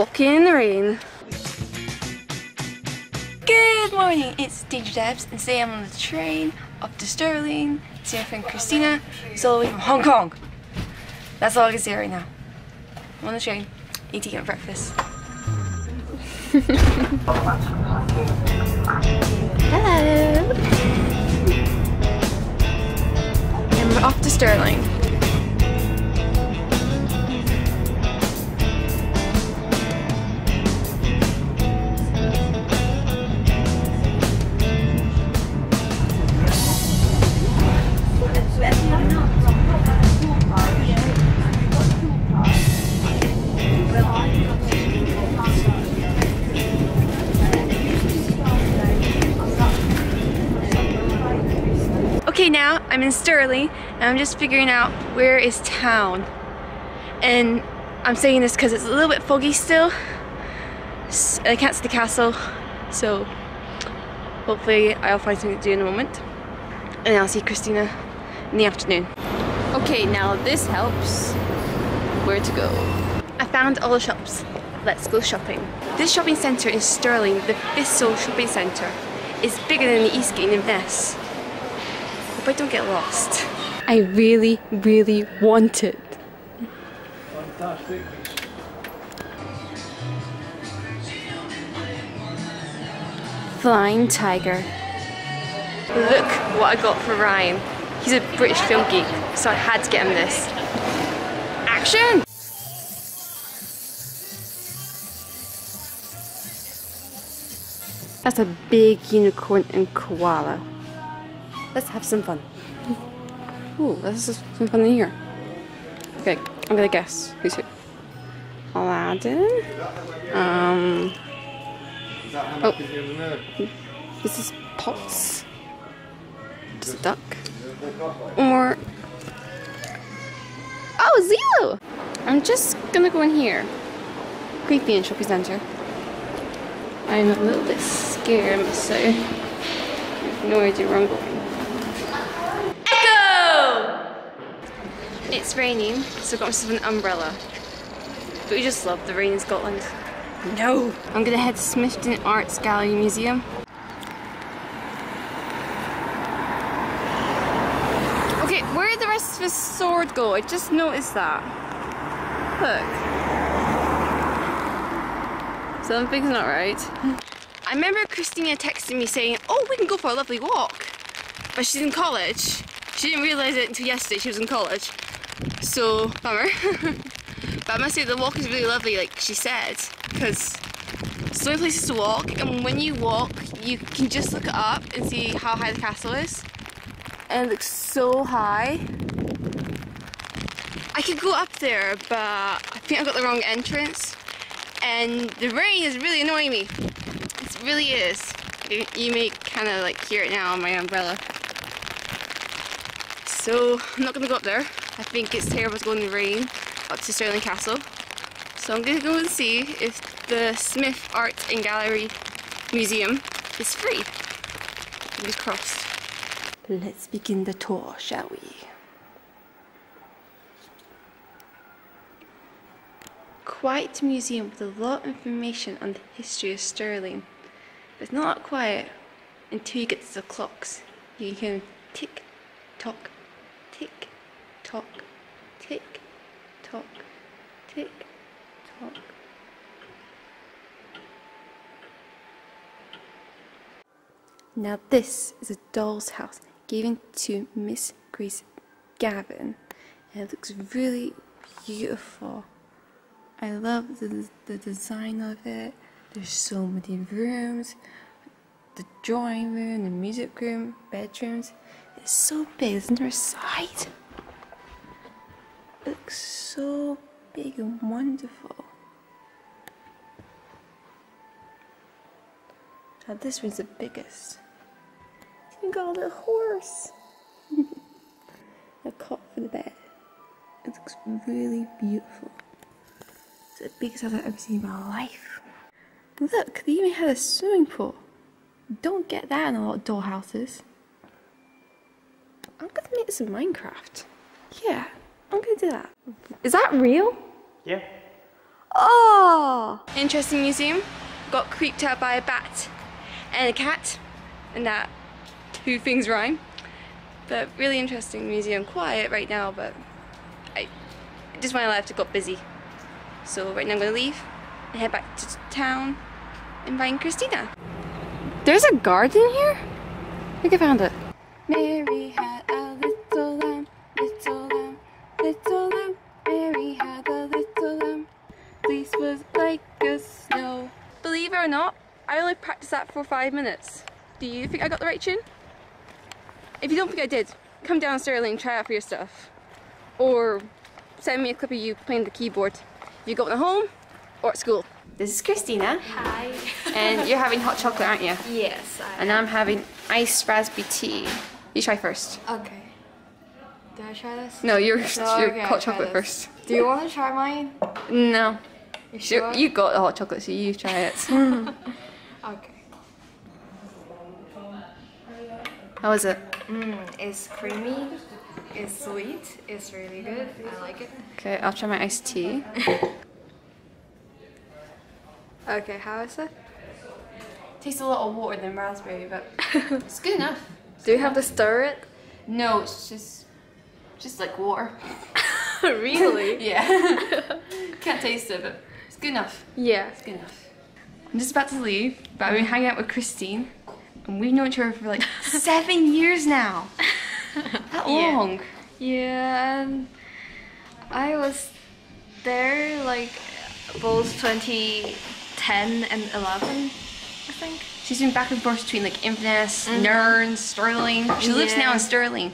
walking in the rain. Good morning, it's Danger Debs and today I'm on the train up to Stirling to see my friend Christina who's all the way from Hong Kong. That's all I can say right now. I'm on the train, need to get breakfast. Hello! And we're off to Stirling. Okay, now I'm in Stirling and I'm just figuring out where is town. And I'm saying this because it's a little bit foggy still. I can't see the castle, so hopefully I'll find something to do in a moment. And I'll see Christina in the afternoon. Okay, now this helps. Where to go? I found all the shops. Let's go shopping. This shopping centre in Stirling, the Thistle Shopping Centre, is bigger than the Eastgate in Inverness. Hope I don't get lost. I really, really want it. Fantastic. Flying Tiger. Look what I got for Ryan. He's a British film geek, so I had to get him this. Action! That's a big unicorn and koala. Let's have some fun. Ooh, this is some fun in here. Okay, I'm gonna guess. Who's who? Aladdin. Um, Oh. this is Pots. Just a duck. Or oh, Zelo. I'm just gonna go in here. Creepy in shopping center. I'm a little bit scared, say. I have no idea where I'm going. It's raining, so I've got myself an umbrella. But we just love the rain in Scotland. No! I'm gonna head to Smithton Arts Gallery Museum. Okay, where did the rest of his sword go? I just noticed that. Look. Something's not right. I remember Christina texting me saying, oh, we can go for a lovely walk. But she's in college. She didn't realise it until yesterday she was in college. So, bummer. but I must say the walk is really lovely, like she said, because so many places to walk, and when you walk, you can just look up and see how high the castle is. And it looks so high. I could go up there, but I think I got the wrong entrance. And the rain is really annoying me. It really is. You, may kind of like hear it now on my umbrella. So I'm not gonna go up there. I think it's terrible to go in the rain up to Stirling Castle. So I'm gonna go and see if the Smith Art and Gallery Museum is free. Fingers crossed. Let's begin the tour, shall we? Quiet museum with a lot of information on the history of Stirling. But it's not quiet until you get to the clocks. You can hear them tick, tock, tick, tock, tick, tock, tick, tock. Now this is a doll's house given to Miss Grace Gavin. And it looks really beautiful. I love the, the design of it. There's so many rooms. The drawing room, the music room, bedrooms. It's so big, isn't there a side? Looks so big and wonderful. Now this one's the biggest. You got a horse. a cot for the bed. It looks really beautiful. It's the biggest I've ever seen in my life. Look, they even had a swimming pool. Don't get that in a lot of dollhouses. I'm gonna make this in Minecraft. Yeah, I'm gonna do that. Is that real? Yeah. Oh! interesting museum. Got creeped out by a bat and a cat, and that two things rhyme. But really interesting museum. Quiet right now, but I just when I left it got busy. So right now I'm gonna leave and head back to town and find Christina. There's a garden here? I think I found it. Mary had was like a snow. Believe it or not, I only practiced that for five minutes. Do you think I got the right tune? If you don't think I did, come down Stirling and try out for your stuff. Or send me a clip of you playing the keyboard. If you got it at home or at school. This is Christina. Hi. And you're having hot chocolate, aren't you? Yes. I And I'm having iced raspberry tea. You try first. Okay. Do I try this? No, you're, No, oh, you're okay, hot chocolate first. Do you want to try mine? No. You You, sure? you got the hot chocolate, so you try it. Okay. How is it? Mm, it's creamy. It's sweet. It's really good. I like it. Okay, I'll try my iced tea. Okay, how is it? Tastes a lot of water than raspberry, but it's good enough. Do you have to stir it? No, it's just just like water. really? Yeah. Can't taste it, but it's good enough. Yeah. It's good enough. I'm just about to leave, but I've been hanging out with Christine, and we've known each other for like seven years now. That long. Yeah. And I was there like both 2010 and 11, I think. She's been back and forth between like Inverness, mm-hmm. Nerns, Stirling. She lives now in Stirling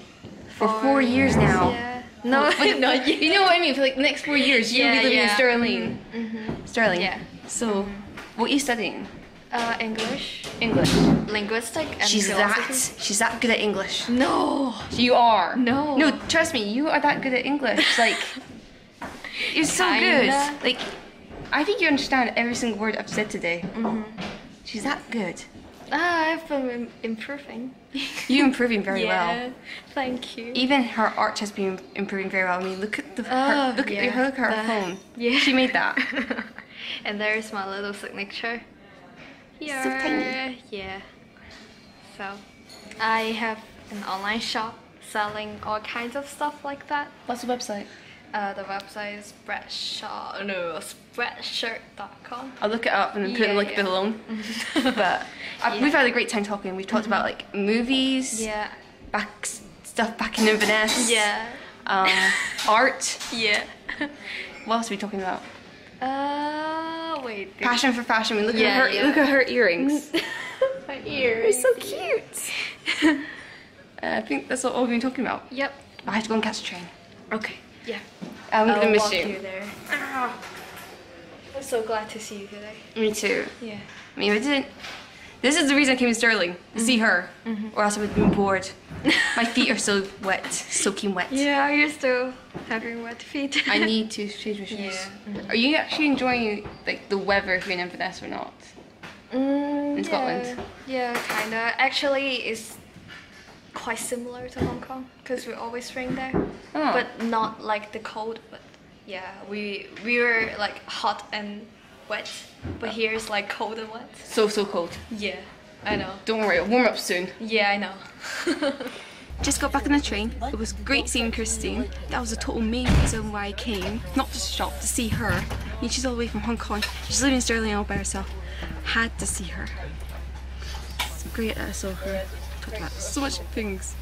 for four years now. Yeah. No, not yet. You know what I mean? For like the next four years, you'll Yeah, be living in yeah. Stirling. Mm-hmm. Mm-hmm. Stirling. Yeah. So, what are you studying? Uh, English, English. linguistic, and She's philosophy. that. She's that good at English. No. You are. No. No, trust me, you are that good at English. Like, you're so good. Like, I think you understand every single word I've said today. Mm-hmm. She's that good. Ah, I've been improving. You're improving very well. yeah. Thank you. Even her art has been improving very well. I mean, look at the her, Oh, look at yeah. her, look at her The- phone. yeah. she made that. and there's my little signature. Here. tiny. Yeah. So, I have an online shop selling all kinds of stuff like that. What's the website? Uh, the website is spreadshirt, no, spreadshirt.com. I'll look it up and then put Yeah, a link yeah. below. but uh, we've had a great time talking. We've talked about like movies, Yeah. back stuff back in Inverness, Yeah. um, art. Yeah. What else are we talking about? Uh, wait. Passion for fashion. Look Yeah, at her. yeah. Look at her earrings. My ears. so cute. uh, I think that's all we've been talking about. Yep. I have to go and catch a train. Okay. Yeah. I'm I'll gonna miss you. you there. Ah. I'm so glad to see you today. Me too. Yeah. I mean, I didn't. This is the reason I came to Stirling to see her, or else I would have been bored. My feet are so wet, soaking wet. Yeah, you're still having wet feet. I need to change my shoes. Yeah. Are you actually enjoying like the weather here in Inverness or not? Mm, In Scotland? Yeah, yeah, kinda. Actually, it's quite similar to Hong Kong because we always rain there, Oh. but not like the cold. But yeah, we we were like hot and wet, but here it's like cold and wet. So so cold. Yeah, I know. Don't worry, it'll warm up soon. Yeah, I know. Just got back on the train. It was great seeing Christine. That was a total main reason why I came. Not to shop, to see her. I mean, she's all the way from Hong Kong. She's living in Stirling all by herself. Had to see her. It's great that I saw her. So much things.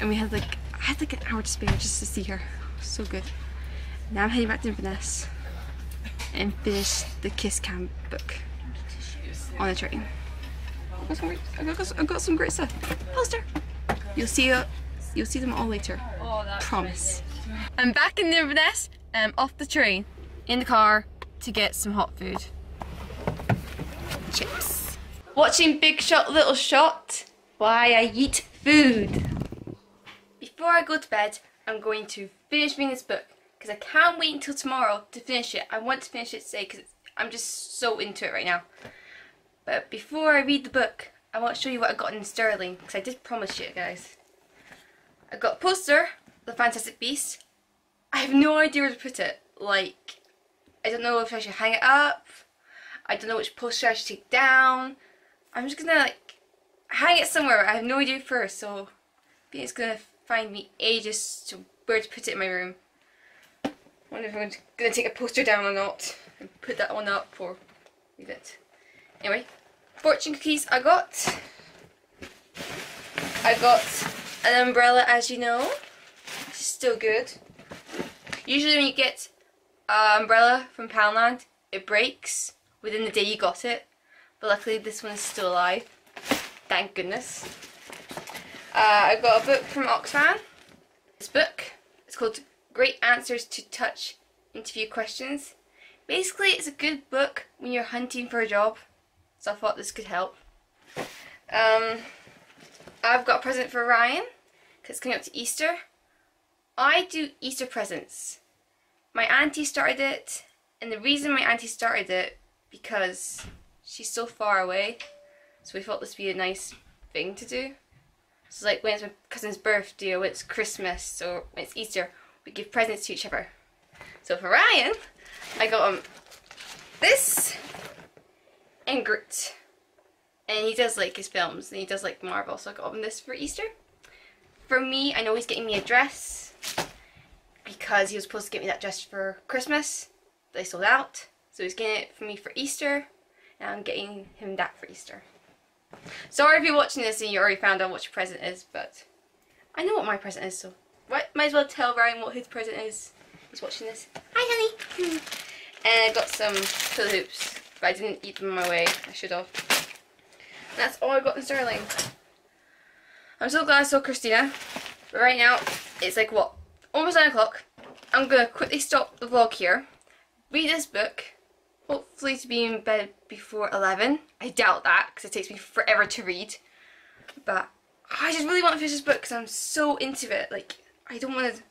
And we had like, I had like an hour to spare just to see her. So good. Now I'm heading back to Inverness and finish the Kiss Cam book on the train. I've got some great, I've got, some great stuff. Poster. You'll see it. You'll see them all later. Promise. I'm back in Inverness. Um, off the train, in the car to get some hot food. Chips. Watching Big Shot, Little Shot. Why I eat food. Before I go to bed, I'm going to finish reading this book because I can't wait until tomorrow to finish it. I want to finish it today because I'm just so into it right now. But before I read the book, I want to show you what I got in Stirling because I did promise you guys. I got a poster, The Fantastic Beast. I have no idea where to put it. Like, I don't know if I should hang it up I don't know which poster I should take down. I'm just gonna like hang it somewhere. I have no idea first, so it's gonna find me ages to where to put it in my room. Wonder if I'm gonna take a poster down or not and put that one up or leave it. Anyway, fortune cookies I got. I got an umbrella as you know. Still good. Usually when you get an umbrella from Poundland, it breaks within the day you got it. But luckily this one is still alive. Thank goodness. Uh, I got a book from Oxfam. This book is called Great Answers to Tough Interview Questions. Basically, it's a good book when you're hunting for a job. So I thought this could help. Um, I've got a present for Ryan because it's coming up to Easter. I do Easter presents. My auntie started it, and the reason my auntie started it because she's so far away, so we thought this would be a nice thing to do. So like when it's my cousin's birthday or when it's Christmas or when it's Easter, we give presents to each other. So for Ryan, I got him this and Groot. And he does like his films and he does like Marvel, so I got him this for Easter. For me, I know he's getting me a dress because he was supposed to get me that dress for Christmas, they sold out. So he's getting it for me for Easter, and I'm getting him that for Easter. Sorry if you're watching this and you already found out what your present is, but I know what my present is, so what, might as well tell Ryan what his present is. He's watching this. Hi, honey. Hmm. and I got some hula hoops, but I didn't eat them on my way. I should have. And that's all I got in Stirling. I'm so glad I saw Christina. But right now, it's like what? Almost 9 o'clock. I'm going to quickly stop the vlog here. Read this book. Hopefully to be in bed before 11. I doubt that because it takes me forever to read. But I just really want to finish this book because I'm so into it. Like, I don't want to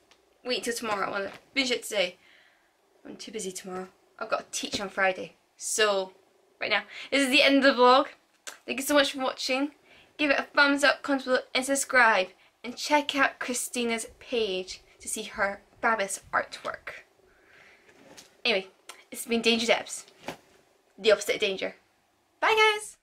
wait until tomorrow. I want to finish it today. I'm too busy tomorrow. I've got to teach on Friday. So, right now, this is the end of the vlog. Thank you so much for watching. Give it a thumbs up, comment below, and subscribe. And check out Christina's page to see her fabulous artwork. Anyway, it's been Danger Debs. The opposite danger. Bye guys!